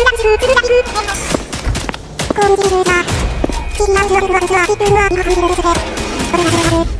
こんにちは。キンランドルワルツは、キップンは、今、ハンデルですで。これがそれがる。